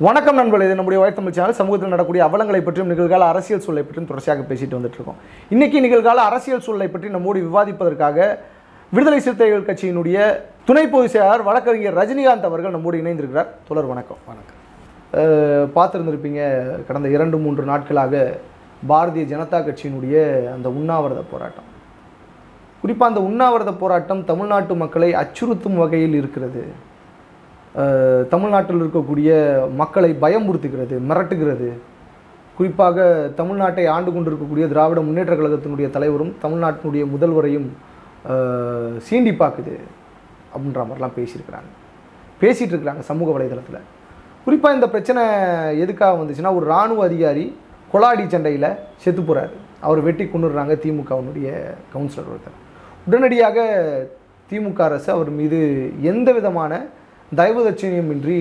வணக்கம் நண்பர்களே இது நம்முடைய வலைத்தமிழ் சேனல். சமூகத்தில் நடக்கக்கூடிய அவலங்களை பற்றியும் நிகழ்கால அரசியல் சூழலை பற்றியும் தொடர்ச்சியாக பேசிட்டு வந்துட்டு இருக்கோம் இன்னைக்கு நிகழ்கால அரசியல் சூழலை பற்றி நம்மோடு விவாதிப்பதற்காக விடுதலை சிறுத்தைகள் கட்சியினுடைய துணை பொதுச் செயலாளர் வழக்கறிஞர் ரஜினிகாந்த் அவர்கள் நம்மோடு இணைந்திருக்கிறார். தொடர் வணக்கம். வணக்கம். பார்த்திருந்திருப்பீங்க கடந்த இரண்டு மூன்று நாட்களாக பாரதிய ஜனதா கட்சியினுடைய அந்த உண்ணாவிரத போராட்டம். குறிப்பாக அந்த உண்ணாவிரத போராட்டம் தமிழ்நாட்டு மக்களை அச்சுறுத்தும் வகையில் இருக்கிறது. தமிழ்நாட்டில் இருக்கக்கூடிய மக்களை பயமுறுத்துகிறது மிரட்டுகிறது. குறிப்பாக தமிழ்நாட்டை ஆண்டு கொண்டிருக்கக்கூடிய திராவிட முன்னேற்ற கழகத்தினுடைய தலைவரும் தமிழ்நாட்டினுடைய முதல்வரையும் சீண்டி பார்க்குது அப்படின்ற மாதிரிலாம் பேசியிருக்கிறாங்க. பேசிகிட்டு இருக்கிறாங்க சமூக வலைதளத்தில். குறிப்பாக இந்த பிரச்சனை எதுக்காக வந்துச்சுன்னா ஒரு இராணுவ அதிகாரி கொலாடி சண்டையில் செத்து போகிறாரு அவர் வெட்டி கொண்டுடுறாங்க திமுகவினுடைய கவுன்சிலர் ஒருத்தர். உடனடியாக திமுக அரசு அவர் மீது எந்த விதமான தயவுதட்சணியமின்றி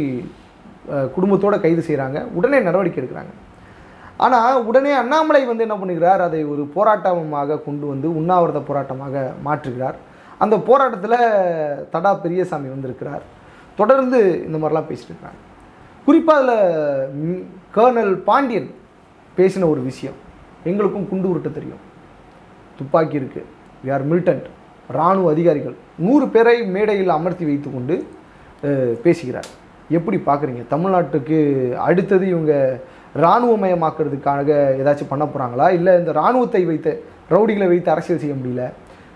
குடும்பத்தோடு கைது செய்கிறாங்க உடனே நடவடிக்கை எடுக்கிறாங்க. ஆனால் உடனே அண்ணாமலை வந்து என்ன பண்ணுகிறார் அதை ஒரு போராட்டமாக கொண்டு வந்து உண்ணாவிரத போராட்டமாக மாற்றுகிறார். அந்த போராட்டத்தில் தடா பெரியசாமி வந்திருக்கிறார். தொடர்ந்து இந்த மாதிரிலாம் பேசிட்டு இருக்காங்க. குறிப்பாக அதில் கர்னல் பாண்டியன் பேசின ஒரு விஷயம். எங்களுக்கும் குண்டு உருட்ட தெரியும். துப்பாக்கி இருக்குது வி ஆர் மில்டன்ட் இராணுவ அதிகாரிகள். நூறு பேரை மேடையில் அமர்த்தி வைத்துக்கொண்டு பேசுகிறார். எப்படி பார்க்குறீங்க? தமிழ்நாட்டுக்கு அடுத்தது இவங்க இராணுவமயமாக்குறதுக்காக ஏதாச்சும் பண்ண போகிறாங்களா இல்லை இந்த இராணுவத்தை வைத்து ரவுடிகளை வைத்து அரசியல் செய்ய முடியல?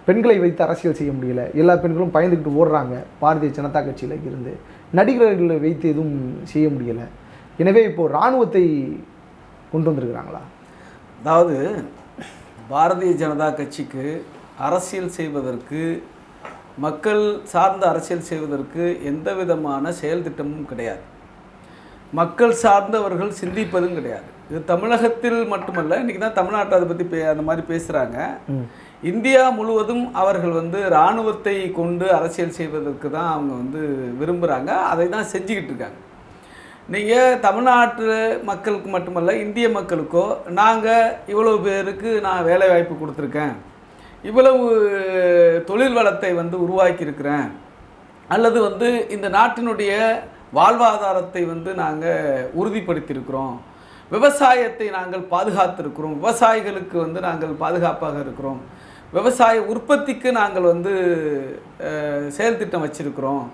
பெண்களை வைத்து அரசியல் செய்ய முடியல? எல்லா பெண்களும் பயந்துக்கிட்டு ஓடுறாங்க. பாரதிய ஜனதா கட்சியில் இருந்து. நடிகர்களை வைத்து எதுவும் செய்ய முடியலை. எனவே இப்போது இராணுவத்தை கொண்டு வந்திருக்கிறாங்களா? அதாவது பாரதிய ஜனதா கட்சிக்கு அரசியல் செய்வதற்கு மக்கள் சார்ந்த அரசியல் செய்வதற்கு எந்த விதமான செயல் திட்டமும் கிடையாது. மக்கள் சார்ந்தவர்கள் சிந்திப்பதும் கிடையாது. இது தமிழகத்தில் மட்டுமல்ல இன்றைக்கி தான் தமிழ்நாட்டை அதை பற்றி பே அந்த மாதிரி பேசுகிறாங்க இந்தியா முழுவதும் அவர்கள் வந்து இராணுவத்தை கொண்டு அரசியல் செய்வதற்கு தான் அவங்க வந்து விரும்புகிறாங்க அதை தான் செஞ்சுக்கிட்டு இருக்காங்க. நீங்கள் தமிழ்நாட்டு மக்களுக்கு மட்டுமல்ல இந்திய மக்களுக்கோ நாங்கள் இவ்வளவு பேருக்கு நான் வேலை வாய்ப்பு கொடுத்துருக்கேன். இவ்வளவு தொழில் வளத்தை வந்து உருவாக்கியிருக்கிறேன். அல்லது வந்து இந்த நாட்டினுடைய வாழ்வாதாரத்தை வந்து நாங்கள் உறுதிப்படுத்தியிருக்கிறோம். விவசாயத்தை நாங்கள் பாதுகாத்திருக்கிறோம். விவசாயிகளுக்கு வந்து நாங்கள் பாதுகாப்பாக இருக்கிறோம். விவசாய உற்பத்திக்கு நாங்கள் வந்து செயல்திட்டம் செயல் வச்சிருக்கிறோம்.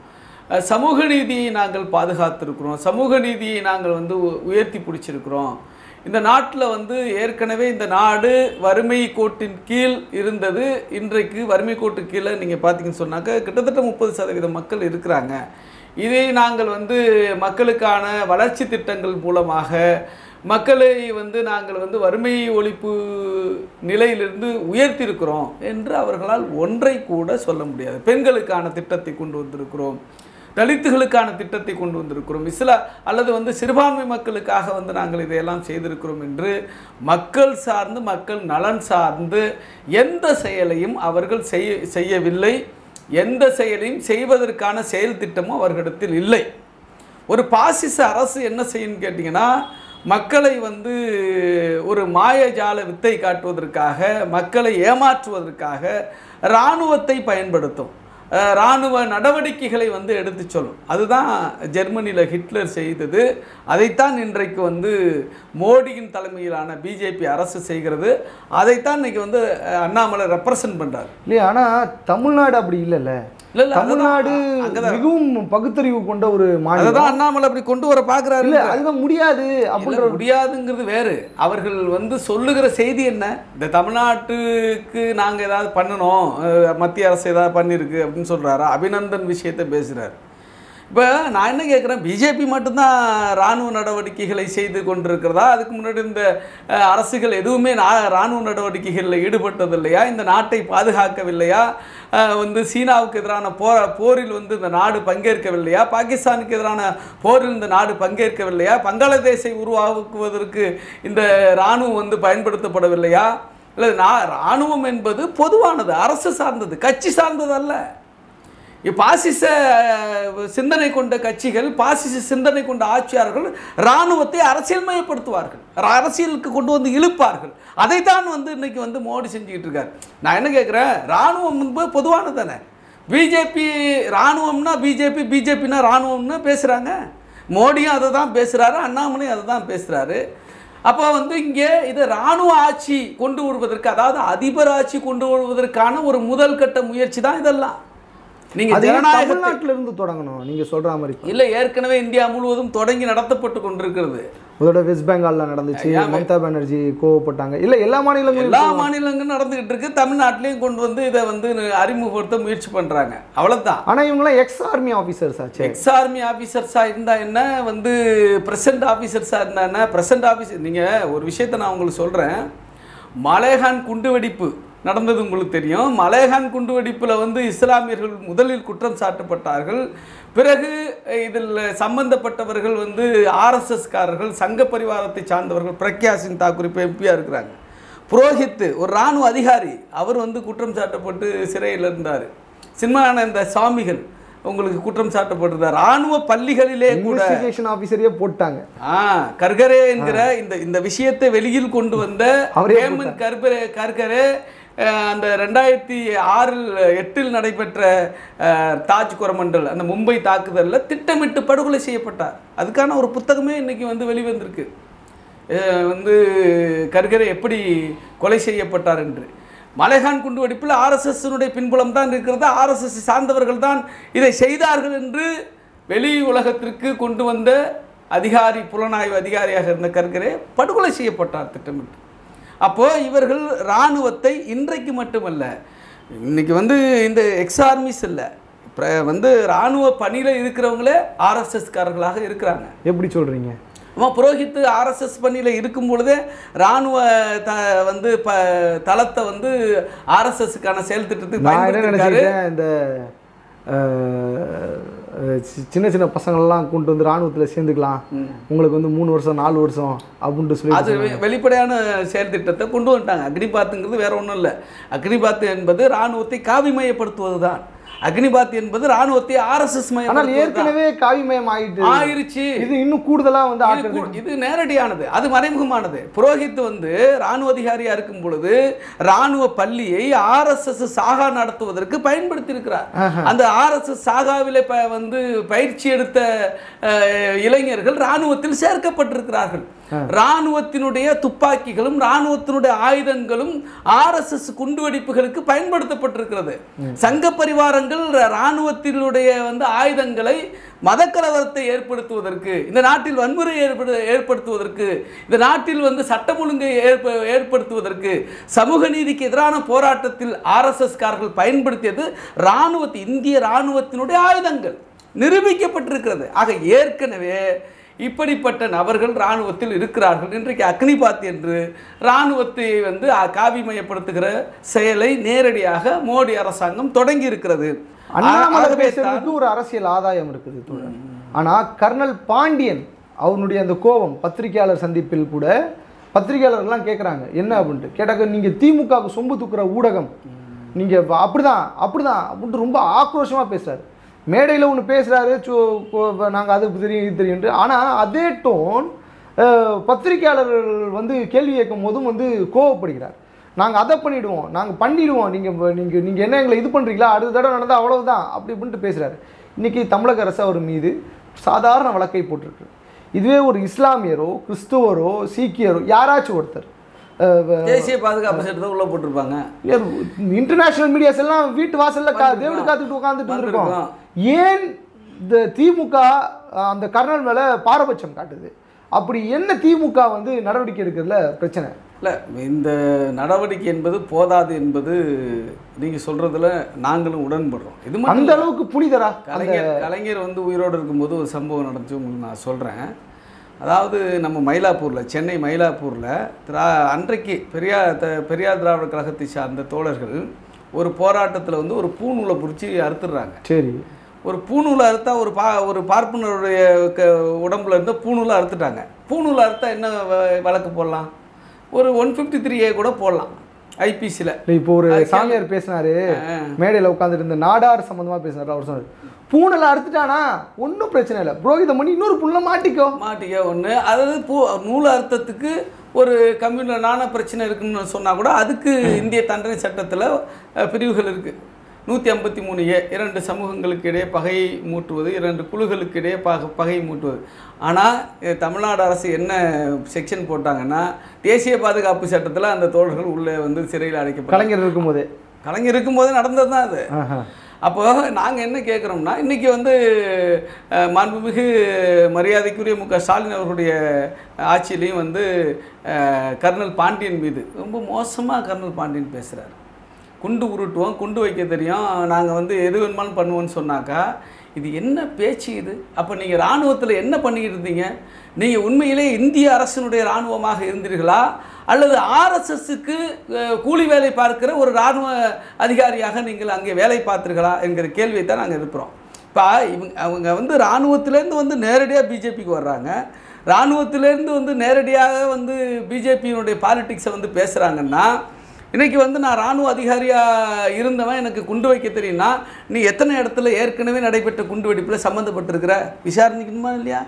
சமூக நீதியை நாங்கள் பாதுகாத்திருக்கிறோம். சமூக நீதியை நாங்கள் வந்து உ- உயர்த்தி பிடிச்சிருக்கிறோம். இந்த நாட்டில் வந்து ஏற்கனவே இந்த நாடு வறுமை கோட்டின் கீழ் இருந்தது. இன்றைக்கு வறுமை கோட்டு கீழே நீங்கள் பார்த்தீங்கன்னு சொன்னாக்க கிட்டத்தட்ட முப்பது சதவீத மக்கள் இருக்கிறாங்க. இதை நாங்கள் வந்து மக்களுக்கான வளர்ச்சி திட்டங்கள் மூலமாக மக்களை வந்து நாங்கள் வந்து வறுமை ஒழிப்பு நிலையிலிருந்து உயர்த்தியிருக்கிறோம் என்று அவர்களால் ஒன்றை கூட சொல்ல முடியாது. பெண்களுக்கான திட்டத்தை கொண்டு வந்திருக்கிறோம். தலித்துகளுக்கான திட்டத்தை கொண்டு வந்திருக்கிறோம். இஸ்லா அல்லது வந்து சிறுபான்மை மக்களுக்காக வந்து நாங்கள் இதையெல்லாம் செய்திருக்கிறோம் என்று மக்கள் சார்ந்து மக்கள் நலன் சார்ந்து எந்த செயலையும் அவர்கள் செய்ய செய்யவில்லை. எந்த செயலையும் செய்வதற்கான செயல் திட்டமும் அவர்களிடத்தில் இல்லை. ஒரு பாசிச அரசு என்ன செய்யும்னு கேட்டிங்கன்னா மக்களை வந்து ஒரு மாயஜால வித்தை காட்டுவதற்காக மக்களை ஏமாற்றுவதற்காக இராணுவத்தை பயன்படுத்தும். இராணுவ நடவடிக்கைகளை வந்து எடுத்து சொல்லும். அதுதான் ஜெர்மனியில் ஹிட்லர் செய்தது. அதைத்தான் இன்றைக்கு வந்து மோடியின் தலைமையிலான பிஜேபி அரசு செய்கிறது. அதைத்தான் இன்னைக்கு வந்து அண்ணாமலை ரெப்ரசன்ட் பண்ணுறாரு இல்லையா? ஆனால் தமிழ்நாடு அப்படி இல்லைல்ல. இல்ல, இல்ல, தமிழ்நாடு. மிகவும் பகுத்தறிவு கொண்ட ஒரு மாநிலம். அதுதான் அண்ணாமலை அப்படி கொண்டு வர பார்க்குறாரு இல்ல அதுதான் முடியாது அப்படின்ற முடியாதுங்கிறது வேறு. அவர்கள் வந்து சொல்லுகிற செய்தி என்ன? இந்த தமிழ்நாட்டுக்கு நாங்கள் ஏதாவது பண்ணணும். மத்திய அரசு ஏதாவது பண்ணியிருக்கு அப்படின்னு சொல்கிறாரா அபிநந்தன் விஷயத்தை பேசுகிறார் இப்போ நான் என்ன கேட்குறேன் பிஜேபி மட்டும்தான் இராணுவ நடவடிக்கைகளை செய்து கொண்டிருக்கிறதா? அதுக்கு முன்னாடி இந்த அரசுகள் எதுவுமே நான் இராணுவ நடவடிக்கைகளில் ஈடுபட்டது இல்லையா? இந்த நாட்டை பாதுகாக்கவில்லையா? வந்து சீனாவுக்கு எதிரான போர போரில் வந்து இந்த நாடு பங்கேற்கவில்லையா? பாகிஸ்தானுக்கு எதிரான போரில் இந்த நாடு பங்கேற்கவில்லையா? பங்களாதேஷை உருவாக்குவதற்கு இந்த இராணுவம் வந்து பயன்படுத்தப்படவில்லையா? இல்லை நான் இராணுவம் என்பது பொதுவானது அரசு சார்ந்தது கட்சி சார்ந்தது அல்ல. பாசிச சிந்தனை கொண்ட கட்சிகள் பாசிச சிந்தனை கொண்ட ஆட்சியாளர்கள் இராணுவத்தை அரசியல்மயப்படுத்துவார்கள் அரசியலுக்கு கொண்டு வந்து இழுப்பார்கள். அதைத்தான் வந்து இன்னைக்கு வந்து மோடி செஞ்சுக்கிட்டு இருக்கார். நான் என்ன கேட்குறேன் இராணுவம் என்பது பொதுவானது தானே. பிஜேபி இராணுவம்னா பிஜேபி பிஜேபினா இராணுவம்னு பேசுகிறாங்க மோடியும் அதை தான் பேசுகிறாரு அண்ணாமலையும் அதை தான் பேசுகிறாரு அப்போ வந்து இங்கே இது இராணுவ ஆட்சி கொண்டு வருவதற்கு அதாவது அதிபர் ஆட்சி கொண்டு வருவதற்கான ஒரு முதல் கட்ட முயற்சி தான் இதெல்லாம். ஜனநாயகத்தை தமிழ்நாட்டில இருந்து தொடங்கணும்? நீங்க சொல்ற மாதிரி இல்லை ஏற்கனவே இந்தியா முழுவதும் தொடங்கி நடத்தப்பட்டு கொண்டிருக்கிறது. முதல்ல வெஸ்ட் பெங்கால்ல நடந்துச்சு மம்தா பானர்ஜி கோவப்பட்டாங்க. இல்ல எல்லா மாநிலங்களும் எல்லா மாநிலங்களும் நடந்துகிட்டு இருக்கு. தமிழ்நாட்டிலையும் கொண்டு வந்து இதை வந்து அறிமுகப்படுத்த முயற்சி பண்றாங்க. அவ்வளவுதான். ஆனா இவங்கெல்லாம் எக்ஸ் ஆர்மி ஆபீசர்ஸ் ஆச்சே. எக்ஸ் ஆர்மி ஆஃபீஸர்ஸாக இருந்தா என்ன? வந்து பிரசன்ட் ஆஃபீஸர்ஸாக இருந்தா என்ன? பிரசன்ட் ஆஃபீஸர் நீங்கள் ஒரு விஷயத்தை நான் உங்களுக்கு சொல்கிறேன் மலேகான் குண்டுவெடிப்பு நடந்தது உங்களுக்கு தெரியும். மலேகான் குண்டுவெடிப்பில் வந்து இஸ்லாமியர்கள் முதலில் குற்றம் சாட்டப்பட்டார்கள். பிறகு இதில் சம்பந்தப்பட்டவர்கள் வந்து ஆர்எஸ்எஸ்காரர்கள் சங்க பரிவாரத்தை சார்ந்தவர்கள் பிரக்யா சிங் தாக்கூர் இப்போ எம்பியாக இருக்கிறாங்க. புரோஹித் ஒரு இராணுவ அதிகாரி அவர் வந்து குற்றம் சாட்டப்பட்டு சிறையில் இருந்தார். சின்மானந்த சாமிகள் உங்களுக்கு குற்றம் சாட்டப்பட்டிருந்தார் ராணுவ பள்ளிகளிலே கூட ஆபீசரையே போட்டாங்க. ஆ கர்கரே என்கிற இந்த இந்த விஷயத்தை வெளியில் கொண்டு வந்த கர்கரே அஹ், அந்த ரெண்டாயிரத்தி ஆறில் எட்டில் நடைபெற்ற தாஜ் கொரமண்டல் அந்த மும்பை தாக்குதலில் திட்டமிட்டு படுகொலை செய்யப்பட்டார். அதுக்கான ஒரு புத்தகமே இன்றைக்கி வந்து வெளிவந்திருக்கு. வந்து கர்கரை எப்படி கொலை செய்யப்பட்டார் என்று. மலைகான் குண்டுவெடிப்பில் ஆர்எஸ்எஸ்னுடைய பின்புலம் தான் இருக்கிறது. ஆர்எஸ்எஸ் சார்ந்தவர்கள் தான் இதை செய்தார்கள் என்று வெளி உலகத்திற்கு கொண்டு வந்த அதிகாரி புலனாய்வு அதிகாரியாக இருந்த கர்கரே படுகொலை செய்யப்பட்டார் திட்டமிட்டு. அப்போ இவர்கள் இராணுவத்தை இன்றைக்கு மட்டுமல்ல இன்னைக்கு வந்து இந்த எக்ஸ் ஆர்மிஸ் இல்லை இப்போ வந்து இராணுவ பணியில் இருக்கிறவங்களே ஆர்எஸ்எஸ்காரர்களாக இருக்கிறாங்க. எப்படி சொல்றீங்க? அவன் புரோஹித் ஆர்எஸ்எஸ் பணியில் இருக்கும் பொழுதே இராணுவ த வந்து ப தளத்தை வந்து ஆர்எஸ்எஸ்க்கான செயல் திட்டத்துக்கு இந்த சின்ன சின்ன பசங்களெல்லாம் கொண்டு வந்து ராணுவத்துல சேர்ந்துக்கலாம். உங்களுக்கு வந்து மூணு வருஷம் நாலு வருஷம் அப்படின்ட்டு சொல்லி அது வெளிப்படையான செயல் திட்டத்தை கொண்டு வந்துட்டாங்க. அக்னிபாத்துங்கிறது வேற ஒன்றும் இல்லை. அக்னிபாத் என்பது இராணுவத்தை காவிமயப்படுத்துவது தான் அக்னிபாத் என்பது இராணுவத்தை ஆர்எஸ்எஸ் ஆனால் மயம் ஏற்கனவே காவிமயம் ஆயிட்டு ஆயிருச்சு. இது இன்னும் கூடுதலா வந்து இது நேரடியானது. அது மறைமுகமானது. புரோஹித் வந்து ராணுவ அதிகாரியா இருக்கும் பொழுது ராணுவ பள்ளியை ஆர்எஸ்எஸ் சாகா நடத்துவதற்கு பயன்படுத்தி இருக்கிறார் அந்த ஆர்எஸ்எஸ் சாகாவிலே வந்து பயிற்சி எடுத்த இளைஞர்கள் ராணுவத்தில் சேர்க்கப்பட்டிருக்கிறார்கள். ராணுவத்தினுடைய துப்பாக்கிகளும் ராணுவத்தினுடைய ஆயுதங்களும் ஆர்எஸ்எஸ் குண்டுவெடிப்புகளுக்கு பயன்படுத்தப்பட்டிருக்கிறது. சங்க பரிவாரங்கள் ராணுவத்தினுடைய வந்து ஆயுதங்களை மதக்கலவரத்தை ஏற்படுத்துவதற்கு இந்த நாட்டில் வன்முறை ஏற்படு ஏற்படுத்துவதற்கு இந்த நாட்டில் வந்து சட்டம் ஒழுங்கை ஏற்ப ஏற்படுத்துவதற்கு சமூக நீதிக்கு எதிரான போராட்டத்தில் ஆர்எஸ்எஸ்காரர்கள் பயன்படுத்தியது இராணுவத்தை இந்திய இராணுவத்தினுடைய ஆயுதங்கள். நிரூபிக்கப்பட்டிருக்கிறது. ஆக ஏற்கனவே இப்படிப்பட்ட நபர்கள் இராணுவத்தில் இருக்கிறார்கள். இன்றைக்கு அக்னிபாத் என்று இராணுவத்தை வந்து காவிமயப்படுத்துகிற செயலை நேரடியாக மோடி அரசாங்கம் தொடங்கி இருக்கிறது. அண்ணாமலை பேசுறதுக்கு ஒரு அரசியல் ஆதாயம் இருக்குது தோழர். ஆனா கர்னல் பாண்டியன் அவனுடைய அந்த கோபம் பத்திரிகையாளர் சந்திப்பில் கூட பத்திரிகையாளர்கள்லாம் கேட்குறாங்க என்ன அப்படின்ட்டு. கேட்டாக்க நீங்க திமுகவுக்கு சொம்பு தூக்குற ஊடகம் நீங்க வ- அப்படிதான் அப்படிதான் அப்படின்ட்டு ரொம்ப ஆக்ரோஷமா பேசுறாரு. மேடையில் ஒன்று பேசுகிறாரு சு நாங்கள் அது தெரியும் இது தெரியும்ட்டு ஆனால் அதே டோன் பத்திரிகையாளர்கள் வந்து கேள்வி கேட்கும் போதும் வந்து கோவப்படுகிறார். நாங்கள் அதை பண்ணிவிடுவோம் நாங்கள் பண்ணிவிடுவோம் நீங்கள் நீங்கள் நீங்கள் என்ன எங்களை இது பண்ணுறீங்களா அடுத்த தடவை நடந்தால் அவ்வளவுதான் அப்படி இப்படின்ட்டு பேசுகிறாரு இன்றைக்கி தமிழக அரசு அவர் மீது சாதாரண வழக்கை போட்டிருக்கு. இதுவே ஒரு இஸ்லாமியரோ கிறிஸ்துவரோ சீக்கியரோ யாராச்சும் ஒருத்தர் தேசிய பாதுகாப்பு சட்டத்தை உள்ள போட்டிருப்பாங்க. இன்டர்நேஷனல் மீடியாஸ் எல்லாம் வீட்டு வாசல்ல தேவடு காத்துட்டு உட்காந்துட்டு இருக்கோம். ஏன் இந்த திமுக அந்த கர்னல் மேல பாரபட்சம் காட்டுது? அப்படி என்ன திமுக வந்து நடவடிக்கை எடுக்கிறதுல பிரச்சனை? இல்லை இந்த நடவடிக்கை என்பது போதாது என்பது நீங்கள் சொல்கிறதுல நாங்களும் உடன்படுறோம். இது மட்டும் அந்த அளவுக்கு புனிதரா? கலைஞர் கலைஞர் வந்து உயிரோடு இருக்கும்போது ஒரு சம்பவம் நடந்துச்சு உங்களுக்கு நான் சொல்கிறேன் அதாவது நம்ம மயிலாப்பூரில் சென்னை மயிலாப்பூரில் திரா அன்றைக்கு பெரியார் த பெரியார் திராவிட கழகத்தை சார்ந்த தோழர்கள் ஒரு போராட்டத்தில் வந்து ஒரு பூநூலை பிடிச்சி அறுத்துடுறாங்க. சரி. ஒரு பூநூலை அறுத்தா ஒரு பா ஒரு பார்ப்பனருடைய க உடம்புல இருந்த பூநூலை அறுத்துட்டாங்க. பூநூலை அறுத்தா என்ன வழக்கு போடலாம்? ஒரு ஒன் ஃபிஃப்டி த்ரீ ஏ கூட போடலாம். ஐபிசியில் இல்லை இப்போ ஒரு சாமியார் பேசினாரு மேடையில் உட்காந்துட்டு இருந்த நாடார் சம்பந்தமா பேசினாரு அவர் சொன்னார். பூனலை அறுத்துட்டானா? ஒன்றும் பிரச்சனை இல்லை. புரோகிதம் பண்ணி இன்னொரு புண்ணை மாட்டிக்கோ. மாட்டிக்க ஒன்று அதாவது பூ நூல் அர்த்தத்துக்கு ஒரு கம்யூனலான பிரச்சனை இருக்குன்னு சொன்னால் கூட அதுக்கு இந்திய தண்டனை சட்டத்தில் பிரிவுகள் இருக்குது நூற்றி ஐம்பத்தி மூணு ஏ இரண்டு சமூகங்களுக்கு இடையே பகையை மூட்டுவது இரண்டு குழுக்களுக்கு இடையே பக பகையை மூட்டுவது. ஆனால் தமிழ்நாடு அரசு என்ன செக்ஷன் போட்டாங்கன்னா தேசிய பாதுகாப்பு சட்டத்தில் அந்த தோழர்கள் உள்ளே வந்து சிறையில் அடைக்கப்பட்ட கலைஞர் இருக்கும்போதே. கலைஞர் இருக்கும்போது நடந்தது தான் அது. அப்போ நாங்கள் என்ன கேட்குறோம்னா இன்றைக்கி வந்து மாண்புமிகு மரியாதைக்குரிய மு க ஸ்டாலின் அவர்களுடைய ஆட்சியிலையும் வந்து கர்னல் பாண்டியன் மீது ரொம்ப மோசமாக கர்னல் பாண்டியன் பேசுகிறார் குண்டு உருட்டுவோம் குண்டு வைக்க தெரியும். நாங்கள் வந்து எது வேணுமாலும் பண்ணுவோம்னு சொன்னாக்கா இது என்ன பேச்சு இது? அப்போ நீங்கள் இராணுவத்தில் என்ன பண்ணிக்கிட்டு இருந்தீங்க? நீங்கள் உண்மையிலே இந்திய அரசினுடைய இராணுவமாக இருந்தீர்களா? அல்லது ஆர்எஸ்எஸ்க்கு கூலி வேலை பார்க்கிற ஒரு இராணுவ அதிகாரியாக நீங்கள் அங்கே வேலை பார்த்தீர்களா? என்கிற கேள்வியை தான் நாங்கள் எழுப்புகிறோம் இப்போ இவங்க அவங்க வந்து இராணுவத்திலேருந்து வந்து நேரடியாக பிஜேபிக்கு வர்றாங்க. இராணுவத்திலேருந்து வந்து நேரடியாக வந்து பிஜேபியினுடைய பாலிட்டிக்ஸை வந்து பேசுகிறாங்கன்னா இன்றைக்கி வந்து நான் இராணுவ அதிகாரியாக இருந்தவன் எனக்கு குண்டு வைக்க தெரியும்னா நீ எத்தனை இடத்துல ஏற்கனவே நடைபெற்ற குண்டு வெடிப்பில் சம்மந்தப்பட்டிருக்கிற விசாரணைக்கணுமா இல்லையா?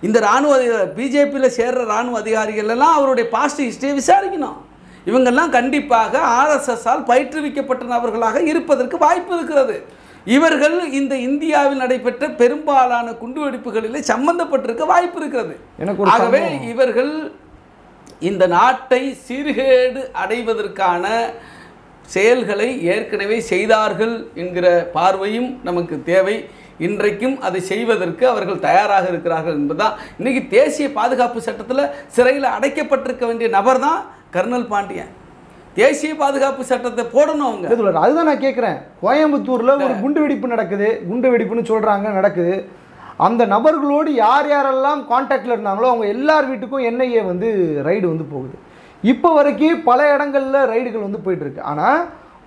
இந்த இராணுவ பிஜேபியில் சேர்ற இராணுவ அதிகாரிகள் எல்லாம் அவருடைய பாஸ்ட் ஹிஸ்டரியை விசாரிக்கணும். இவங்கெல்லாம் கண்டிப்பாக ஆர்எஸ்எஸ்ஸால் பயிற்றுவிக்கப்பட்ட நபர்களாக இருப்பதற்கு வாய்ப்பு இருக்கிறது. இவர்கள் இந்த இந்தியாவில் நடைபெற்ற பெரும்பாலான குண்டுவெடிப்புகளிலே சம்பந்தப்பட்டிருக்க வாய்ப்பு இருக்கிறது. ஆகவே. இவர்கள் இந்த நாட்டை சீர்கேடு அடைவதற்கான செயல்களை ஏற்கனவே செய்தார்கள் என்கிற பார்வையும் நமக்கு தேவை. இன்றைக்கும் அதை செய்வதற்கு அவர்கள் தயாராக இருக்கிறார்கள் என்பதுதான். இன்னைக்கு தேசிய பாதுகாப்பு சட்டத்தில் சிறையில் அடைக்கப்பட்டிருக்க வேண்டிய நபர் தான் கர்னல் பாண்டியன். தேசிய பாதுகாப்பு சட்டத்தை போடணும் அவங்க. அதுதான் நான் கேட்குறேன் கோயம்புத்தூர்ல ஒரு குண்டு வெடிப்பு நடக்குது. குண்டு வெடிப்புன்னு சொல்றாங்க நடக்குது. அந்த நபர்களோடு யார் யாரெல்லாம் காண்டாக்டில் இருந்தாங்களோ அவங்க எல்லார் வீட்டுக்கும் என்ஐஏ வந்து ரைடு வந்து போகுது. இப்போ வரைக்கும் பல இடங்கள்ல ரைடுகள் வந்து போயிட்டு இருக்கு ஆனால்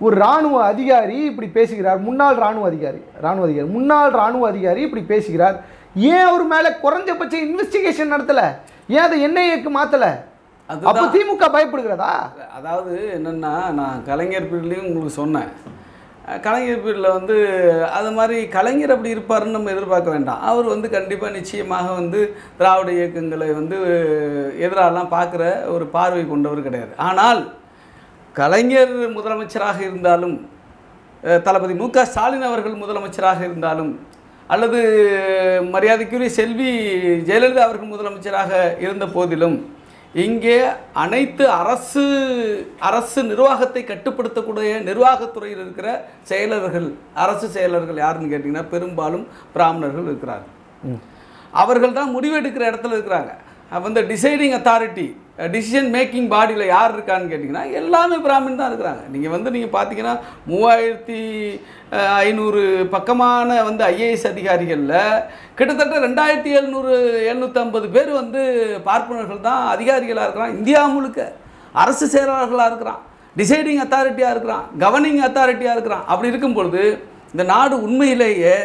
ஒரு ராணுவ அதிகாரி இப்படி பேசுகிறார் முன்னாள் ராணுவ அதிகாரி ராணுவ அதிகாரி முன்னாள் ராணுவ அதிகாரி இப்படி பேசுகிறார். ஏன் அவர் மேலே குறைஞ்சபட்ச இன்வெஸ்டிகேஷன் நடத்தல? ஏன் அதை என்ஐஏக்கு அதுதான். அப்போ திமுக பயப்படுகிறதா? அதாவது என்னென்னா நான் கலைஞர் பீரியட்லேயும் உங்களுக்கு சொன்னேன். கலைஞர் பீரியடில் வந்து அது மாதிரி கலைஞர் அப்படி இருப்பாருன்னு நம்ம எதிர்பார்க்க வேண்டாம். அவர் வந்து கண்டிப்பாக நிச்சயமாக வந்து திராவிட இயக்கங்களை வந்து எதிராலாம் பார்க்குற ஒரு பார்வை கொண்டவர் கிடையாது. ஆனால் கலைஞர் முதலமைச்சராக இருந்தாலும் தளபதி மு க ஸ்டாலின் அவர்கள் முதலமைச்சராக இருந்தாலும் அல்லது மரியாதைக்குரிய செல்வி ஜெயலலிதா அவர்கள் முதலமைச்சராக இருந்த போதிலும் இங்கே அனைத்து அரசு அரசு நிர்வாகத்தை கட்டுப்படுத்தக்கூடிய நிர்வாகத்துறையில் இருக்கிற செயலர்கள் அரசு செயலர்கள் யாருன்னு கேட்டிங்கன்னா பெரும்பாலும் பிராமணர்கள் இருக்கிறார்கள். அவர்கள் தான் முடிவெடுக்கிற இடத்துல இருக்கிறாங்க. அப்போ இந்த டிசைடிங் அத்தாரிட்டி டிசிஷன் மேக்கிங் பாடியில் யார் இருக்கான்னு கேட்டிங்கன்னா எல்லாமே பிராமின் தான் இருக்கிறாங்க. நீங்கள் வந்து நீங்கள் பார்த்தீங்கன்னா மூவாயிரத்தி ஐநூறு பக்கமான வந்து ஐஏஎஸ் அதிகாரிகளில் கிட்டத்தட்ட ரெண்டாயிரத்தி எழுநூறு எழுநூற்றம்பது பேர் வந்து பார்ப்பனர்கள் தான் அதிகாரிகளாக இருக்கிறான். இந்தியா முழுக்க அரசு செயலாளர்களாக இருக்கிறான். டிசைடிங் அத்தாரிட்டியாக இருக்கிறான். கவர்னிங் அத்தாரிட்டியாக இருக்கிறான். அப்படி இருக்கும் பொழுது இந்த நாடு உண்மையிலேயே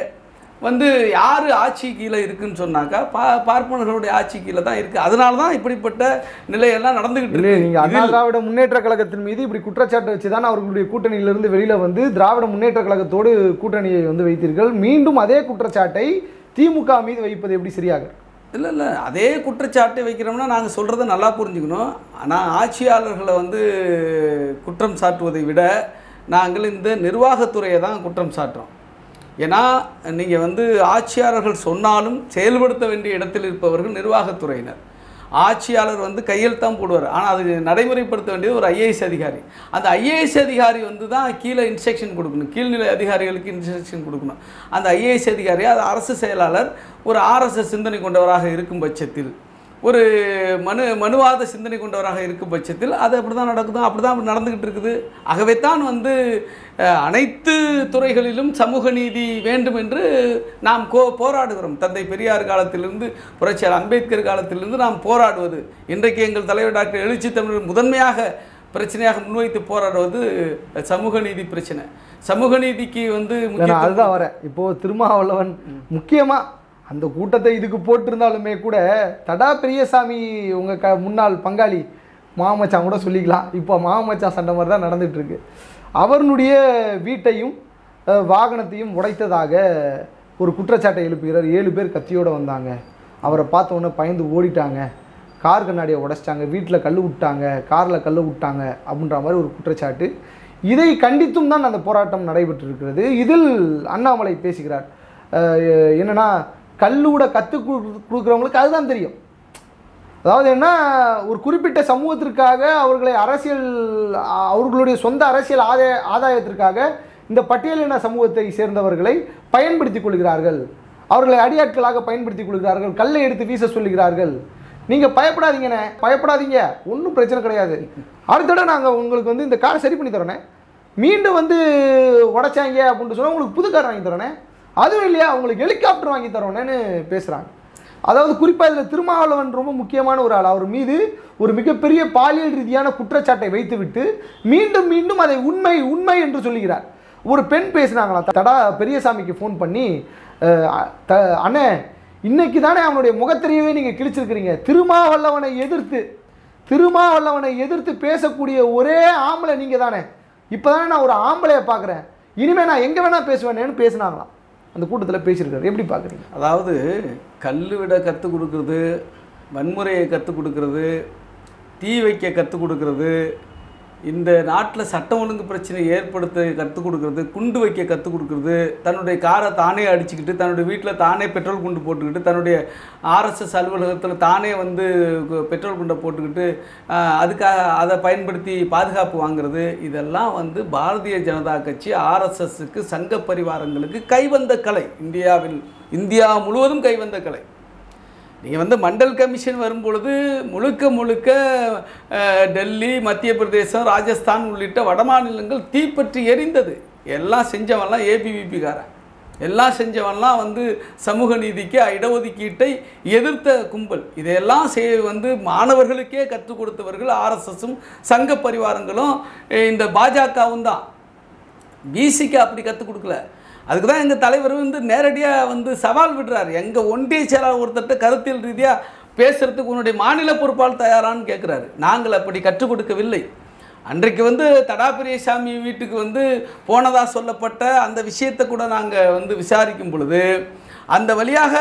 வந்து யார் ஆட்சி கீழே இருக்குன்னு சொன்னாக்கா பா பார்ப்பனர்களுடைய ஆட்சி கீழே தான் இருக்குது அதனால தான் இப்படிப்பட்ட நிலையெல்லாம் நடந்துகிட்டு இருக்கு. நீங்க அண்ணா திராவிட முன்னேற்ற கழகத்தின் மீது இப்படி குற்றச்சாட்டு வச்சு தான் அவர்களுடைய கூட்டணியிலிருந்து வெளியில வந்து திராவிட முன்னேற்ற கழகத்தோடு கூட்டணியை வந்து வைத்தீர்கள். மீண்டும் அதே குற்றச்சாட்டை திமுக மீது வைப்பது எப்படி சரியாக? இல்லை இல்லை. அதே குற்றச்சாட்டை வைக்கிறோம்னா நாங்கள் சொல்கிறத நல்லா புரிஞ்சுக்கணும். ஆனால் ஆட்சியாளர்களை வந்து குற்றம் சாட்டுவதை விட நாங்கள் இந்த நிர்வாகத்துறையை தான் குற்றம் சாட்டுறோம். ஏன்னா நீங்கள் வந்து ஆட்சியாளர்கள் சொன்னாலும் செயல்படுத்த வேண்டிய இடத்தில் இருப்பவர்கள் நிர்வாகத்துறையினர். ஆட்சியாளர் வந்து கையெழுத்தான் போடுவார். ஆனால் அது நடைமுறைப்படுத்த வேண்டியது ஒரு ஐஏஎஸ் அதிகாரி. அந்த ஐஏஎஸ் அதிகாரி வந்து தான் கீழே இன்ஸ்ட்ரக்ஷன் கொடுக்கணும். கீழ்நிலை அதிகாரிகளுக்கு இன்ஸ்ட்ரக்ஷன் கொடுக்கணும். அந்த ஐஏஎஸ் அதிகாரி அது அரசு செயலாளர் ஒரு ஆர்எஸ்எஸ் சிந்தனை கொண்டவராக இருக்கும் பட்சத்தில் ஒரு மனு மனுவாத சிந்தனை கொண்டவராக இருக்கும் பட்சத்தில் அது அப்படி தான் நடக்குது? அப்படி தான் நடந்துக்கிட்டு இருக்குது. ஆகவே தான் வந்து அனைத்து துறைகளிலும் சமூக நீதி வேண்டும் என்று நாம் கோ போராடுகிறோம். தந்தை பெரியார் காலத்திலிருந்து புரட்சியாளர் அம்பேத்கர் காலத்திலிருந்து நாம் போராடுவது. இன்றைக்கு எங்கள் தலைவர் டாக்டர் எழுச்சி தமிழர் முதன்மையாக பிரச்சனையாக முன்வைத்து போராடுவது சமூக நீதி பிரச்சனை. சமூக நீதிக்கு வந்து அதுதான் வரேன். இப்போ திருமாவளவன் முக்கியமா அந்த கூட்டத்தை இதுக்கு போட்டிருந்தாலுமே கூட தடா பெரியசாமி உங்கள் க முன்னாள் பங்காளி மாமச்சான் கூட சொல்லிக்கலாம். இப்போ மாமச்சான் சண்டை மாதிரி தான் நடந்துகிட்ருக்கு அவருடைய வீட்டையும் வாகனத்தையும் உடைத்ததாக ஒரு குற்றச்சாட்டை எழுப்புகிறார். ஏழு பேர் கத்தியோடு வந்தாங்க. அவரை பார்த்த உடனே பயந்து ஓடிட்டாங்க. கார் கண்ணாடியை உடைச்சிட்டாங்க. வீட்டில் கல் விட்டாங்க. காரில் கல் விட்டாங்க அப்படின்ற மாதிரி ஒரு குற்றச்சாட்டு. இதை கண்டித்தும் தான் அந்த போராட்டம் நடைபெற்றிருக்கிறது. இதில் அண்ணாமலை பேசுகிறார். என்னென்னா கல்லூட கற்றுக் கொடுக்குறவங்களுக்கு அதுதான் தெரியும். அதாவது என்ன ஒரு குறிப்பிட்ட சமூகத்திற்காக அவர்களை அரசியல் அவர்களுடைய சொந்த அரசியல் ஆதாய ஆதாயத்திற்காக இந்த பட்டியலின சமூகத்தை சேர்ந்தவர்களை பயன்படுத்திக் கொள்கிறார்கள். அவர்களை அடியாட்களாக பயன்படுத்திக் கொள்கிறார்கள். கல்லை எடுத்து வீச சொல்லுகிறார்கள். நீங்கள் பயப்படாதீங்கண்ணே பயப்படாதீங்க. ஒன்றும் பிரச்சனை கிடையாது. அடுத்த நாங்கள் உங்களுக்கு வந்து இந்த காரை சரி பண்ணி தரோண்ணே மீண்டும் வந்து உடைச்சாங்க அப்படின்னு சொன்னால் உங்களுக்கு புது கார் வாங்கி தரோண்ணே அதுவும் இல்லையா அவங்களுக்கு ஹெலிகாப்டர் வாங்கி தரோன்னு பேசுகிறாங்க அதாவது குறிப்பாக இதில் திருமாவளவன் ரொம்ப முக்கியமான ஒரு ஆள். அவர் மீது ஒரு மிகப்பெரிய பாலியல் ரீதியான குற்றச்சாட்டை வைத்துவிட்டு மீண்டும் மீண்டும் அதை உண்மை உண்மை என்று சொல்லுகிறார். ஒரு பெண் பேசினாங்களா தடா பெரியசாமிக்கு ஃபோன் பண்ணி த- அண்ணே இன்னைக்கு தானே அவனுடைய முகத்திரையவே நீங்கள் கிழிச்சிருக்கிறீங்க. திருமாவல்லவனை எதிர்த்து திருமாவல்லவனை எதிர்த்து பேசக்கூடிய ஒரே ஆம்பளை நீங்கள் தானே இப்போ தானே நான் ஒரு ஆம்பளையை பார்க்குறேன். இனிமேல் நான் எங்கே வேணால் பேசுவேனேன்னு பேசினாங்களாம். அந்த கூட்டத்தில் பேசியிருக்காரு. எப்படி பார்க்குறீங்க அதாவது கல்லுவிட கற்றுக் கொடுக்குறது வன்முறையை கற்றுக் கொடுக்கறது தீ வைக்க கற்றுக் கொடுக்கறது இந்த நாட்டில் சட்டம் ஒழுங்கு பிரச்சனை ஏற்படுத்த கற்றுக் கொடுக்கறது குண்டு வைக்க கற்றுக் கொடுக்கறது தன்னுடைய காரை தானே அடிச்சுக்கிட்டு தன்னுடைய வீட்டில் தானே பெட்ரோல் குண்டு போட்டுக்கிட்டு தன்னுடைய ஆர்எஸ்எஸ் அலுவலகத்தில் தானே வந்து பெட்ரோல் குண்டை போட்டுக்கிட்டு அதுக்காக அதை பயன்படுத்தி பாதுகாப்பு வாங்குறது இதெல்லாம் வந்து பாரதிய ஜனதா கட்சி ஆர்எஸ்எஸ்க்கு சங்க பரிவாரங்களுக்கு கைவந்த கலை. இந்தியாவில் இந்தியா முழுவதும் கைவந்த கலை. நீங்கள் வந்து மண்டல் கமிஷன் வரும்பொழுது முழுக்க முழுக்க டெல்லி மத்திய பிரதேசம் ராஜஸ்தான் உள்ளிட்ட வடமாநிலங்கள் தீப்பற்றி எரிந்தது. எல்லாம் செஞ்சவன்லாம் ஏபிவிபிக்காரன் எல்லாம் செஞ்சவன்லாம் வந்து சமூக நீதிக்கு இடஒதுக்கீட்டை எதிர்த்த கும்பல். இதையெல்லாம் செய் வந்து மாணவர்களுக்கே கற்றுக் கொடுத்தவர்கள் ஆர்எஸ்எஸும் சங்க பரிவாரங்களும் இந்த பாஜகவும் தான். பிசிக்கு அப்படி கற்றுக் கொடுக்கல. அதுக்கு தான் எங்கள் தலைவர் வந்து நேரடியாக வந்து சவால் விடுறாரு. எங்கள் ஒன்றிய செயலாளர் ஒருத்தர்கிட்ட கருத்தியல் ரீதியாக பேசுறதுக்கு உன்னுடைய மாநில பொறுப்பால் தயாரான்னு கேட்குறாரு நாங்கள் அப்படி கற்றுக் கொடுக்கவில்லை. அன்றைக்கு வந்து தடா பெரியசாமி வீட்டுக்கு வந்து போனதா சொல்லப்பட்ட அந்த விஷயத்தை கூட நாங்கள் வந்து விசாரிக்கும் பொழுது அந்த வழியாக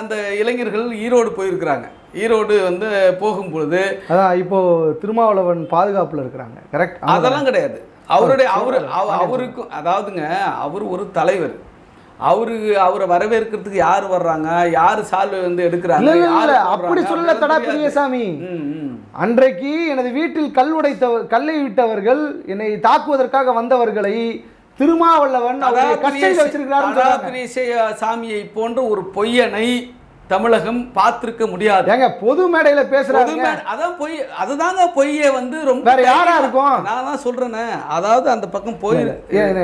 அந்த இளைஞர்கள் ஈரோடு போயிருக்கிறாங்க. ஈரோடு வந்து போகும் பொழுது அதான் இப்போ திருமாவளவன் பாதுகாப்புல இருக்கிறாங்க. கரெக்ட் அதெல்லாம் கிடையாது. அவருடைய அவரு அவ- அவருக்கும் அதாவதுங்க அவர் ஒரு தலைவர். அவரு அவரை வரவேற்கிறதுக்கு யார் வர்றாங்க? யார் சால் வந்து எடுக்கிறாங்க? அப்படி அப்படிலாம் தடா. பெரியசாமி. அன்றைக்கு எனது வீட்டில் கல் உடைத்தவர் கல்லை விட்டவர்கள் என்னை தாக்குவதற்காக வந்தவர்களை திருமாவளவன் சாமியை போன்ற ஒரு பொய்யனை தமிழகம் பார்த்திருக்க முடியாது ஏங்க பொது மேடையில பேசுறாங்க அதான் பொய் அதுதாங்க பொய்யை வந்து ரொம்ப வேற யாரா இருக்கும்? நான் தான் சொல்றேனே அதாவது அந்த பக்கம் போய்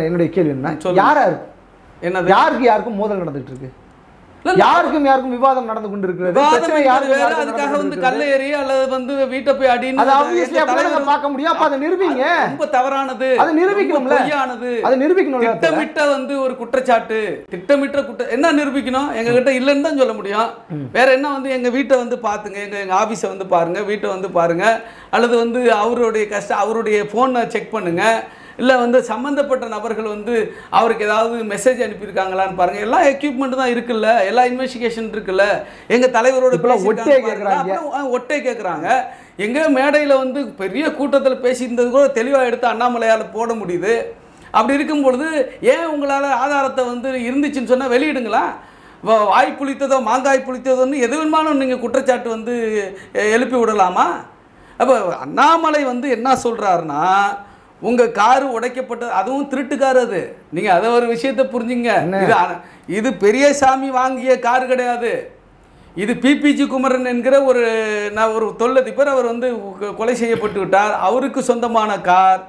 என்னுடைய கேள்வி என்ன. யாரா இருக்கும் என்னது யாருக்கு யாருக்கும் மோதல் நடந்துட்டு இருக்கு. யாருக்கும் யாருக்கும் விவாதம் நடந்து வேற, யாருக்கும் அதுக்காக வந்து. கல்லை எறி அல்லது வந்து வீட்டை போய் அடின்னு அது பார்க்க முடியும். அப்ப அதை நிரூபிங்க. ரொம்ப தவறானது. அதை நிரூபிக்கணும்ல. பொய்யானது. அதை நிரூபிக்கணும்ல அத்தை. திட்டமிட்ட வந்து ஒரு குற்றச்சாட்டு. திட்டமிட்ட குற்ற என்ன நிரூபிக்கணும்? எங்க கிட்ட இல்லைன்னு தான் சொல்ல முடியும். வேற என்ன வந்து எங்க வீட்டை வந்து பாத்துங்க. எங்க எங்க ஆபீஸை வந்து பாருங்க. வீட்டை வந்து பாருங்க. அல்லது வந்து அவருடைய கஷ்டம் அவருடைய போனை செக் பண்ணுங்க. இல்லை வந்து சம்மந்தப்பட்ட நபர்கள் வந்து அவருக்கு ஏதாவது மெசேஜ் அனுப்பியிருக்காங்களான்னு பாருங்க. எல்லா எக்யூப்மெண்ட் தான் இருக்குல்ல. எல்லா இன்வெஸ்டிகேஷன் இருக்குல்ல. எங்க தலைவரோட ஒட்டே ஆ, ஒட்டே கேட்குறாங்க எங்க மேடையில் வந்து பெரிய கூட்டத்தில் பேசியிருந்தது கூட தெளிவாக எடுத்து அண்ணாமலையால் போட முடியுது. அப்படி இருக்கும் பொழுது ஏன் உங்களால் ஆதாரத்தை வந்து இருந்துச்சுன்னு சொன்னால் வெளியிடுங்களா? வாய் புளித்ததோ மாங்காய் புளித்ததோன்னு எது வேணுமானும் நீங்கள் குற்றச்சாட்டு வந்து எழுப்பி விடலாமா? அப்போ அண்ணாமலை வந்து என்ன சொல்கிறாருன்னா உங்கள் காரு உடைக்கப்பட்டது அதுவும் திருட்டுக்காரு அது. நீங்கள் அதை ஒரு விஷயத்தை புரிஞ்சுங்க. இது இது பெரியசாமி வாங்கிய கார் கிடையாது. இது பிபிஜி குமரன் என்கிற ஒரு நான் ஒரு தொழிலதிபர் அவர் வந்து கொலை செய்யப்பட்டு விட்டார் அவருக்கு சொந்தமான கார்.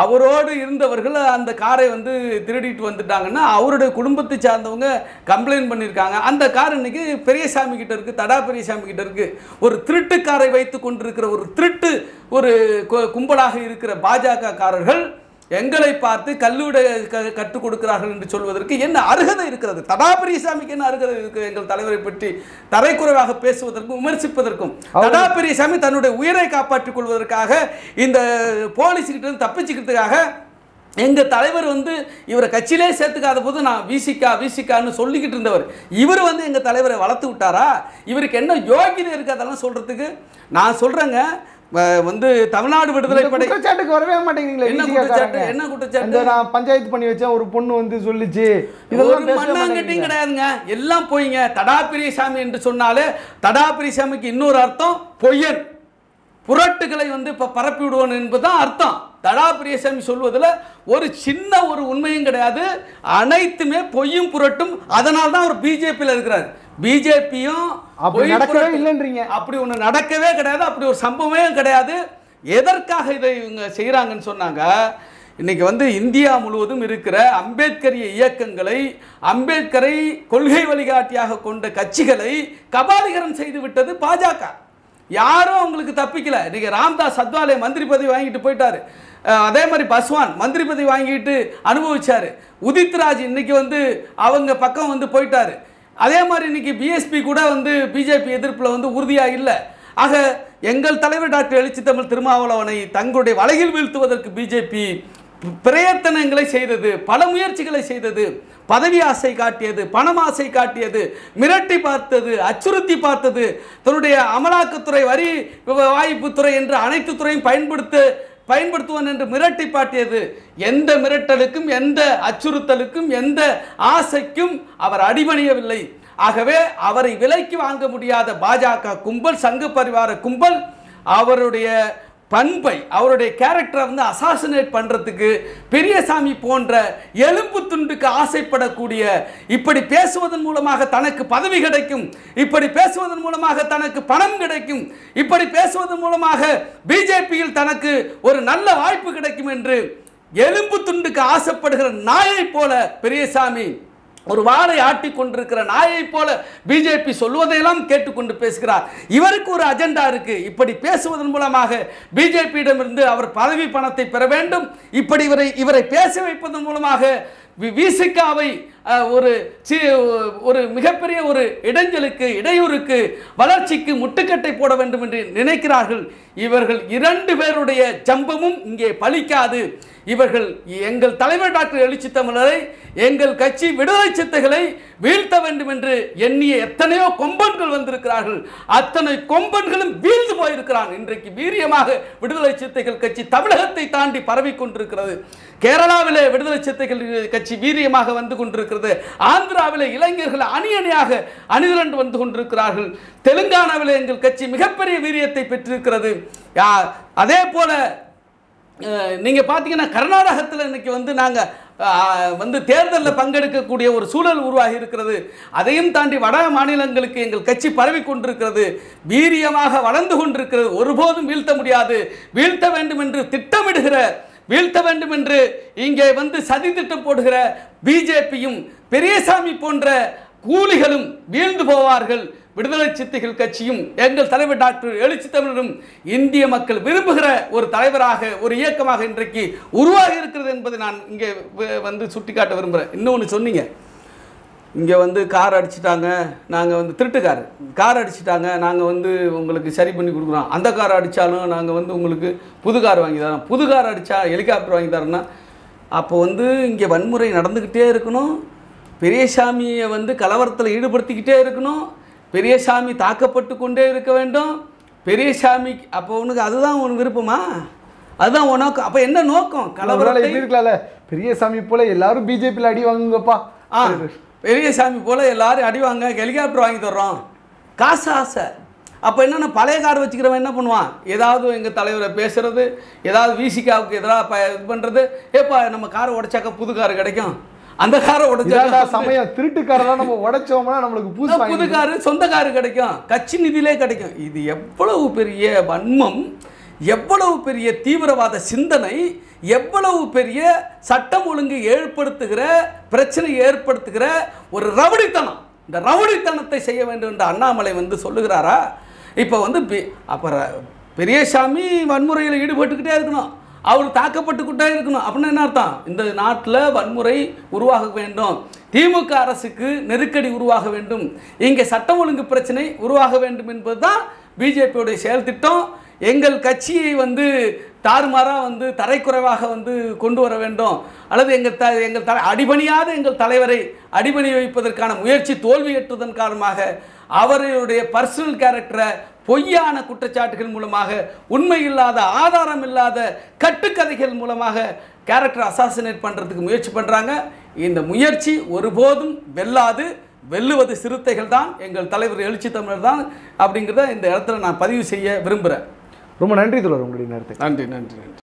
அவரோடு இருந்தவர்கள் அந்த காரை வந்து திருடிட்டு வந்துட்டாங்கன்னா அவருடைய குடும்பத்தை சார்ந்தவங்க கம்ப்ளைண்ட் பண்ணியிருக்காங்க. அந்த கார் இன்னைக்கு பெரியசாமி கிட்ட இருக்கு தடா பெரியசாமி கிட்ட இருக்கு. ஒரு திருட்டு காரை வைத்து கொண்டிருக்கிற ஒரு திருட்டு ஒரு கும்பலாக இருக்கிற பாஜக காரர்கள் எங்களை பார்த்து கல்லூட கற்றுக் கொடுக்கிறார்கள் என்று சொல்வதற்கு என்ன அருகதை இருக்கிறது? தடா பெரியசாமிக்கு என்ன அருகதை இருக்கு? எங்கள் தலைவரை பற்றி தரைக்குறைவாக பேசுவதற்கும் விமர்சிப்பதற்கும். தடா பெரியசாமி தன்னுடைய உயிரை காப்பாற்றிக் கொள்வதற்காக இந்த போலீஸ் கிட்ட இருந்து தப்பிச்சுக்கிறதுக்காக எங்க தலைவர் வந்து இவரை கட்சியிலே சேர்த்துக்காத போது நான் விசிகா விசிகான்னு சொல்லிக்கிட்டு இருந்தவர். இவர் வந்து எங்க தலைவரை வளர்த்து விட்டாரா? இவருக்கு என்ன யோகிதை இருக்கு அதெல்லாம் சொல்றதுக்கு? நான் சொல்றேங்க வ- வந்து தமிழ்நாடு விடுதலை குற்றச்சாட்டுக்கு வரவே மாட்டேங்கிறீங்களே என்ன குற்றச்சாட்டு. என்ன குற்றச்சாட்டு? நான் பஞ்சாயத்து பண்ணி வச்சேன் ஒரு பொண்ணு வந்து சொல்லிச்சு. இதெல்லாம் மண்ணாங்கட்டியும். கிடையாதுங்க. எல்லாம் பொய்ங்க. தடா பெரியசாமி என்று சொன்னாலே தடா பெரியசாமிக்கு இன்னொரு அர்த்தம் பொய்யன். புரட்டுகளை வந்து இப்ப பரப்பி விடுவோம் என்பதுதான் அர்த்தம். தடா பெரியசாமி சொல்வதில் ஒரு சின்ன ஒரு உண்மையும் கிடையாது. அனைத்துமே பொய்யும் புரட்டும். அதனால தான் அவர் பிஜேபியில் இருக்கிறார். பிஜேபியும் அப்படி நடக்கவே இல்லைன்றீங்க. அப்படி ஒன்று நடக்கவே கிடையாது அப்படி ஒரு சம்பவமே கிடையாது. எதற்காக இதை இவங்க செய்கிறாங்கன்னு சொன்னாங்க இன்னைக்கு வந்து இந்தியா முழுவதும் இருக்கிற அம்பேத்கரிய இயக்கங்களை அம்பேத்கரை கொள்கை வழிகாட்டியாக கொண்ட கட்சிகளை கபாலிகரம் செய்து விட்டது பாஜக. யாரும் அவங்களுக்கு தப்பிக்கல. இன்னைக்கு ராம்தாஸ் அத்வாலே மந்திரி பதவி வாங்கிட்டு போயிட்டாரு. அதே மாதிரி பஸ்வான் மந்திரி பதவி வாங்கிட்டு அனுபவிச்சாரு. உதித் ராஜ் இன்னைக்கு வந்து அவங்க பக்கம் வந்து போயிட்டாரு. அதே மாதிரி இன்னைக்கு பிஎஸ்பி கூட வந்து பிஜேபி எதிர்ப்பில் வந்து உறுதியாக இல்லை. ஆக எங்கள் தலைவர் டாக்டர் எழுச்சி தமிழ் திருமாவளவனை தங்களுடைய வலையில் வீழ்த்துவதற்கு பிஜேபி பிரயத்தனங்களை செய்தது பல முயற்சிகளை செய்தது பதவி ஆசை காட்டியது பணம் ஆசை காட்டியது மிரட்டி பார்த்தது அச்சுறுத்தி பார்த்தது தன்னுடைய அமலாக்கத்துறை வரி வாய்ப்புத்துறை என்று அனைத்து துறையும் பயன்படுத்த பயன்படுத்துவான் என்று மிரட்டி பாட்டியது. எந்த மிரட்டலுக்கும் எந்த அச்சுறுத்தலுக்கும் எந்த ஆசைக்கும் அவர் அடிபணியவில்லை. ஆகவே அவரை விலைக்கு வாங்க முடியாத பாஜக கும்பல் சங்க பரிவார கும்பல் அவருடைய பண்பை அவருடைய கேரக்டரை வந்து அசாசினேட் பண்ணுறதுக்கு பெரியசாமி போன்ற எலும்பு துண்டுக்கு ஆசைப்படக்கூடிய இப்படி பேசுவதன் மூலமாக தனக்கு பதவி கிடைக்கும் இப்படி பேசுவதன் மூலமாக தனக்கு பணம் கிடைக்கும் இப்படி பேசுவதன் மூலமாக பிஜேபியில் தனக்கு ஒரு நல்ல வாய்ப்பு கிடைக்கும் என்று எலும்பு துண்டுக்கு ஆசைப்படுகிற நாயைப் போல பெரியசாமி ஒரு வாளை ஆட்டி கொண்டிருக்கிற நாயை போல பிஜேபி சொல்வதையெல்லாம் கேட்டுக்கொண்டு பேசுகிறார். இவருக்கு ஒரு அஜெண்டா இருக்கு. இப்படி பேசுவதன் மூலமாக பிஜேபியிடமிருந்து அவர் பதவி பணத்தை பெற வேண்டும். இப்படி இவரை இவரை பேச வைப்பதன் மூலமாக விசிகாவை ஒரு சி- ஒரு மிகப்பெரிய ஒரு இடைஞ்சலுக்கு இடையூறுக்கு வளர்ச்சிக்கு முட்டுக்கட்டை போட வேண்டும் என்று நினைக்கிறார்கள். இவர்கள் இரண்டு பேருடைய ஜம்பமும் இங்கே பலிக்காது. இவர்கள் எங்கள் தலைவர் டாக்டர் எழுச்சி தமிழரை எங்கள் கட்சி விடுதலை சித்தைகளை வீழ்த்த வேண்டும் என்று எண்ணிய எத்தனையோ கொம்பன்கள் வந்திருக்கிறார்கள். அத்தனை கொம்பன்களும் வீழ்ந்து போயிருக்கிறான். இன்றைக்கு வீரியமாக விடுதலை சித்தைகள் கட்சி தமிழகத்தை தாண்டி பரவி கொண்டிருக்கிறது. கேரளாவிலே விடுதலை சிறுத்தைகள் கட்சி வீரியமாக வந்து கொண்டிருக்கிறது. ஆந்திராவிலே இளைஞர்கள் அணி அணியாக அணிதிரண்டு வந்து கொண்டிருக்கிறார்கள். தெலுங்கானாவிலே எங்கள் கட்சி மிகப்பெரிய வீரியத்தை பெற்றிருக்கிறது. யா- அதே போல நீங்கள் பார்த்தீங்கன்னா கர்நாடகத்தில் இன்றைக்கி வந்து நாங்கள் வந்து தேர்தலில் பங்கெடுக்கக்கூடிய ஒரு சூழல் உருவாகி இருக்கிறது. அதையும் தாண்டி வட மாநிலங்களுக்கு எங்கள் கட்சி பரவி கொண்டிருக்கிறது. வீரியமாக வளர்ந்து கொண்டிருக்கிறது. ஒருபோதும் வீழ்த்த முடியாது. வீழ்த்த வேண்டும் என்று திட்டமிடுகிற வீழ்த்த வேண்டும் என்று இங்கே வந்து சதி திட்டம் போடுகிற பிஜேபியும் பெரியசாமி போன்ற கூலிகளும் வீழ்ந்து போவார்கள். விடுதலை சித்தைகள் கட்சியும் எங்கள் தலைவர் டாக்டர் எழுச்சி தமிழரும் இந்திய மக்கள் விரும்புகிற ஒரு தலைவராக ஒரு இயக்கமாக இன்றைக்கு உருவாகி இருக்கிறது என்பதை நான் இங்கே வந்து சுட்டிக்காட்ட விரும்புகிறேன் இன்னொன்று சொன்னீங்க. இங்கே வந்து கார் அடிச்சிட்டாங்க. நாங்கள் வந்து திருட்டுக்கார். கார் அடிச்சிட்டாங்க. நாங்கள் வந்து உங்களுக்கு சரி பண்ணி கொடுக்குறோம். அந்த கார் அடித்தாலும் நாங்கள் வந்து உங்களுக்கு புது கார் வாங்கி தரோம் புது கார் அடித்தா ஹெலிகாப்டர் வாங்கி தரோம்னா அப்போ வந்து இங்கே வன்முறை நடந்துக்கிட்டே இருக்கணும். பெரியசாமியை வந்து கலவரத்தில் ஈடுபடுத்திக்கிட்டே இருக்கணும். பெரியசாமி தாக்கப்பட்டு கொண்டே இருக்க வேண்டும். பெரியசாமி அப்போ உனக்கு அதுதான் உன் விருப்பமா? அதுதான் உன் நோக்கம். அப்போ என்ன நோக்கம்? இப்படி இருக்கலாம்ல? பெரியசாமி போல எல்லாரும் பிஜேபியில் அடி வாங்குங்கப்பா. ஆ. பெரியசாமி போல எல்லாரும் அடிவாங்க ஹெலிகாப்டர் வாங்கி தர்றோம். காசு ஆசை. அப்போ என்னென்ன பழைய கார் வச்சுக்கிறவன் என்ன பண்ணுவான்? ஏதாவது எங்கள் தலைவரை பேசுறது ஏதாவது விசிகாவுக்கு எதிராக ப இது பண்ணுறது ஏப்பா நம்ம காரை உடைச்சாக்கா புது கார் கிடைக்கும். அந்த காரை உடைச்சாக்கா சமயம் திருட்டுக்காரெல்லாம் நம்ம உடைச்சோம்னா நம்மளுக்கு புது வாங்கி காரு சொந்த காரு கிடைக்கும். கட்சி நிதியிலே கிடைக்கும். இது எவ்வளவு பெரிய வன்மம். எவ்வளவு பெரிய தீவிரவாத சிந்தனை எவ்வளவு பெரிய சட்டம் ஒழுங்கு ஏற்படுத்துகிற பிரச்சனை ஏற்படுத்துகிற ஒரு ரவுடித்தனம். இந்த ரவுடித்தனத்தை செய்ய வேண்டும் என்று அண்ணாமலை வந்து சொல்லுகிறாரா? இப்போ வந்து பி- அப்புறம் பெரியசாமி வன்முறையில் ஈடுபட்டுக்கிட்டே இருக்கணும். அவர் தாக்கப்பட்டுக்கிட்டே இருக்கணும். அப்படின்னு என்ன அர்த்தம்? இந்த நாட்டில் வன்முறை உருவாக வேண்டும். திமுக அரசுக்கு நெருக்கடி உருவாக வேண்டும். இங்கே சட்டம் ஒழுங்கு பிரச்சனை உருவாக வேண்டும் என்பதுதான் பிஜேபியுடைய செயல் திட்டம். எங்கள் கட்சியை வந்து தாறுமாறாக வந்து தரைக்குறைவாக வந்து கொண்டு வர வேண்டும். அல்லது எங்கள் த எங்கள் தலை அடிபணியாத எங்கள் தலைவரை அடிபணி வைப்பதற்கான முயற்சி தோல்வியற்றதன் காரணமாக அவருடைய பர்சனல் கேரக்டரை பொய்யான குற்றச்சாட்டுகள் மூலமாக உண்மை இல்லாத ஆதாரம் இல்லாத கட்டுக்கதைகள் மூலமாக கேரக்டர் அசாசினேட் பண்ணுறதுக்கு முயற்சி பண்ணுறாங்க இந்த முயற்சி ஒருபோதும் வெல்லாது வெல்லுவது சிறுத்தைகள் தான் எங்கள் தலைவர் எழுச்சி தமிழர் தான் அப்படிங்கிறத இந்த இடத்துல நான் பதிவு செய்ய விரும்புகிறேன் ரொம்ப நன்றி தொடர் உங்களுடைய நேரத்தை நன்றி நன்றி நன்றி.